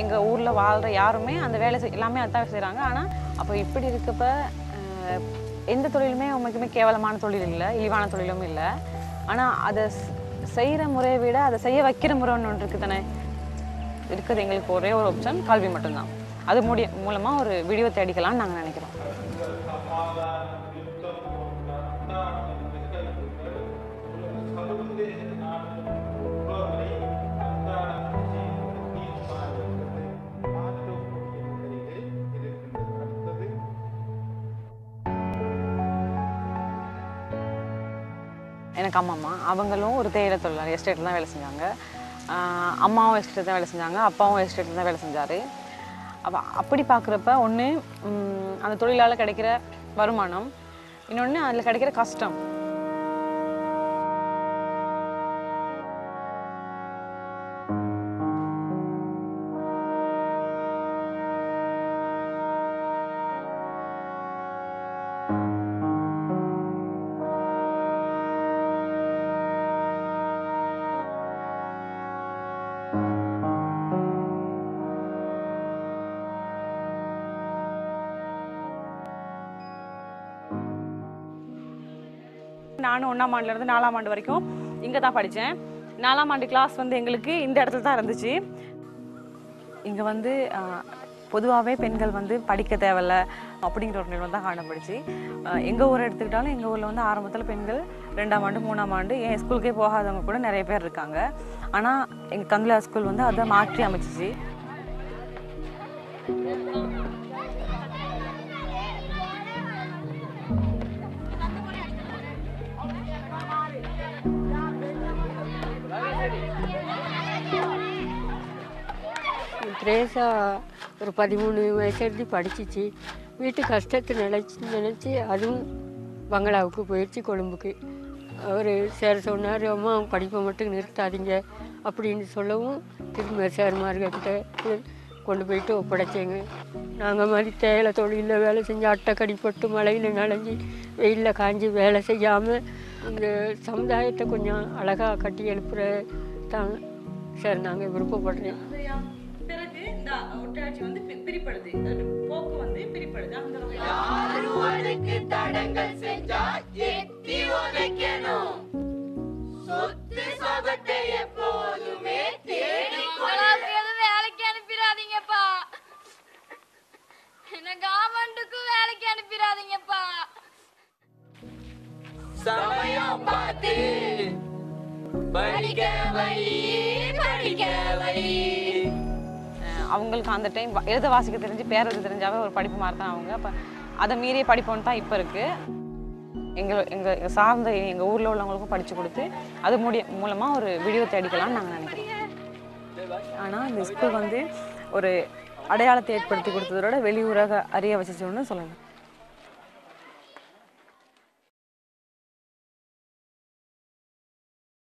எங்கள் ஊரில் வாழ்கிற யாருமே அந்த வேலை செய் எல்லாமே அதான் செய்கிறாங்க ஆனால் அப்போ இப்படி இருக்கப்ப எந்த தொழிலுமே உங்களுக்குமே கேவலமான தொழில் இல்லை இழிவான தொழிலும் இல்லை. ஆனால் அதை செய்கிற முறையை விட அதை செய்ய வைக்கிற முறை ஒன்று ஒன்று இருக்குது தானே? இருக்கிறது எங்களுக்கு ஒரே ஒரு ஆப்ஷன் கல்வி மட்டும்தான். அது மூடி மூலமாக ஒரு விடிவை தேடிக்கலாம்னு நாங்கள் நினைக்கிறோம். எனக்கு அம்மா அம்மா. அவங்களும் ஒரு தேயிலை தொழிலாளி எஸ்டேட்டில் தான் வேலை செஞ்சாங்க. அம்மாவும் எஸ்டேட்டில் தான் வேலை செஞ்சாங்க அப்பாவும் எஸ்டேட்டில் தான் வேலை செஞ்சார். அப்போ அப்படி பார்க்குறப்ப ஒன்று அந்த தொழிலால் கிடைக்கிற வருமானம் இன்னொன்று அதில் கிடைக்கிற கஷ்டம். நானும் ஒன்றாம் ஆண்டுலேருந்து நாலாம் ஆண்டு வரைக்கும் இங்கே தான் படித்தேன் நாலாம் ஆண்டு கிளாஸ் வந்து எங்களுக்கு இந்த இடத்துல தான் இருந்துச்சு. இங்கே வந்து பொதுவாகவே பெண்கள் வந்து படிக்க தேவையில்ல அப்படிங்கிற ஒரு நிலைமை தான் காணப்படுச்சு எங்கள் ஊரை எடுத்துக்கிட்டாலும் எங்கள் ஊரில் வந்து ஆரம்பத்தில் பெண்கள் ரெண்டாம் ஆண்டு மூணாம் ஆண்டு என் ஸ்கூலுக்கே போகாதவங்க கூட நிறைய பேர் இருக்காங்க. ஆனால் எங்கள் கங்லா ஸ்கூல் வந்து அதை மாற்றி அமைச்சிச்சு. திரேசா ஒரு பதிமூணு வயசுலேருந்து படிச்சிச்சு. வீட்டு கஷ்டத்தை நினச்சி நினச்சி அதுவும் பங்களாவுக்கு போயிடுச்சு கொழும்புக்கு. அவர் சேர சொன்னார் அம்மா படிப்பை மட்டும் நிறுத்தாதீங்க. அப்படின்னு சொல்லவும் திரும்ப சேர்மார்கிட்ட கொண்டு போயிட்டு ஒப்படைச்சேங்க. நாங்கள் மாதிரி தேயிலை தொழிலில் வேலை செஞ்சு அட்டைக்கடிப்பட்டு மழையில் நனைஞ்சி வெயிலில் காஞ்சி வேலை செய்யாமல் இந்த சமுதாயத்தை கொஞ்சம் அழகாக கட்டி எழுப்புற தான் சார் நாங்கள் விருப்பப்படுறேன் பிறகு இந்த ஒட்டாட்சி வந்து பிரிப்படுது போக்கு வந்து பிரிப்படுது அந்த உங்களுக்கு எதுவும் வேலைக்கு அனுப்பிடாதீங்கப்பா. என்ன கவர்மெண்ட்டுக்கும் வேலைக்கு அனுப்பிடாதீங்கப்பா. சமயம் பார்த்து படிக்க வை படிக்க வை அவங்களுக்கு அந்த டைம் எழுத வாசிக்க தெரிஞ்சு பேரது தெரிஞ்சாவே ஒரு படிப்பு மாதிரி தான் அவங்க. அப்போ அதை மீறிய படிப்போன்னு தான் இப்போ இருக்குது எங்கள் எங்கள் எங்கள் சார்ந்த எங்கள் ஊரில் உள்ளவங்களுக்கும் படித்து கொடுத்து அது மூடிய மூலமாக ஒரு வீடியோ தேடிக்கலாம்னு நாங்கள் நினைக்கிறோம். ஆனால் இந்த ஸ்கூல் வந்து ஒரு அடையாளத்தை ஏற்படுத்தி கொடுத்ததோட வெளியூராக அறிய வச்சுச்சுன்னு சொல்லலாம்.